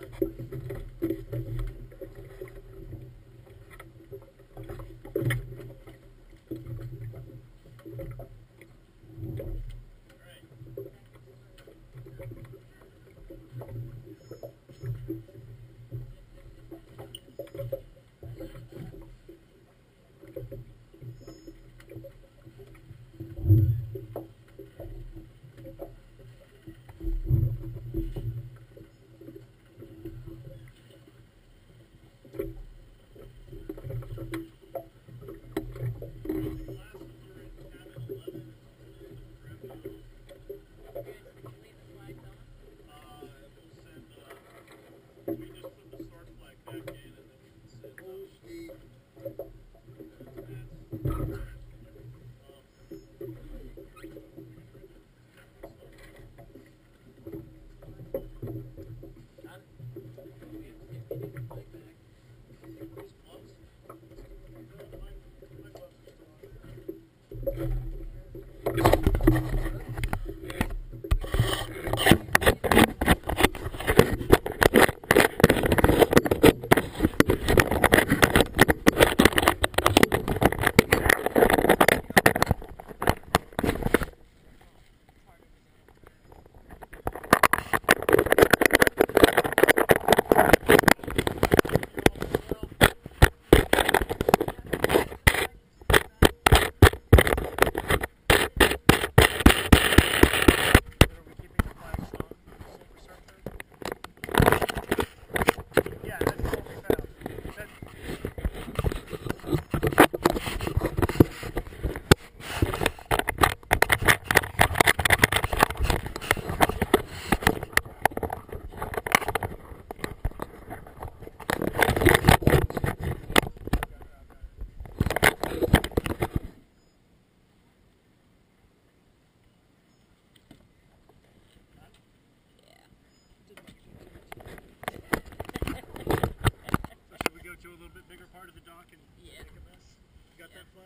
time.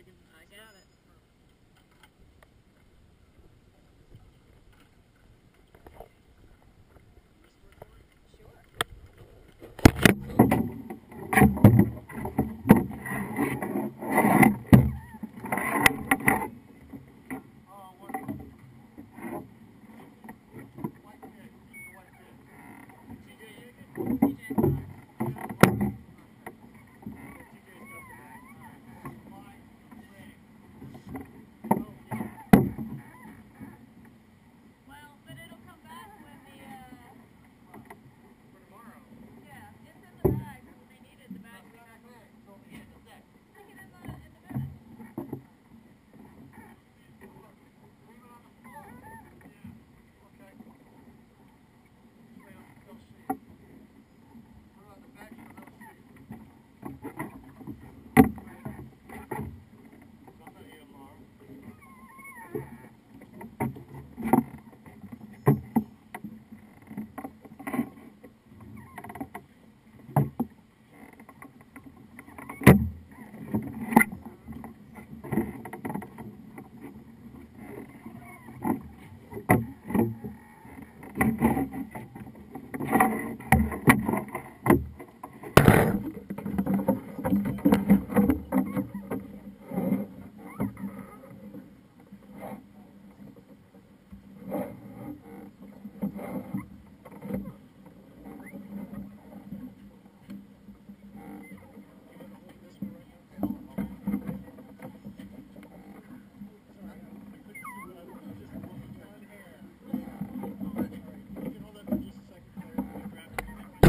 As I with it.